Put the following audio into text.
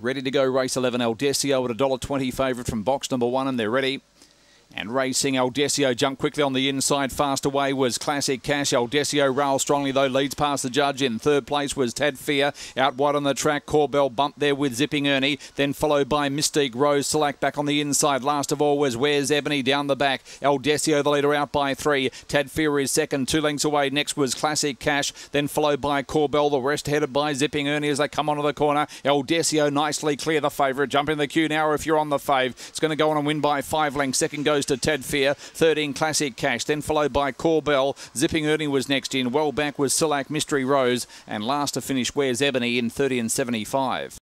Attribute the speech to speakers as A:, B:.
A: Ready to go, race 11, Aldessio at $1.20 favourite from box number one, and they're ready. And racing, Aldessio jumped quickly on the inside. Fast away was Classic Cash. Aldessio railed strongly, though, leads past the judge. In third place was Tad Fear. Out wide on the track, Corbell bumped there with Zipping Ernie. Then followed by Mystique Rose. Select back on the inside. Last of all was Where's Ebony down the back. Aldessio, the leader, out by three. Tad Fear is second, two lengths away. Next was Classic Cash. Then followed by Corbell. The rest headed by Zipping Ernie as they come onto the corner. Aldessio nicely clear the favourite. Jump in the queue now if you're on the fave. It's going to go on and win by five lengths. Second goes to Ted Fear, 13 Classic Cash, then followed by Corbell. Zipping Ernie was next in. Well back was Silac Mystery Rose, and last to finish Where's Ebony in 30 and 75.